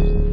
you